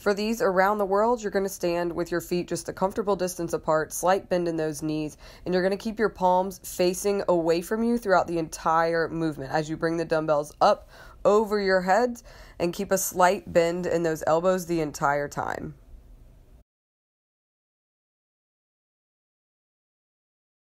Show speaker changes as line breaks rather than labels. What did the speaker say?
For these around the world, you're going to stand with your feet just a comfortable distance apart, slight bend in those knees, and you're going to keep your palms facing away from you throughout the entire movement as you bring the dumbbells up over your head and keep a slight bend in those elbows the entire time.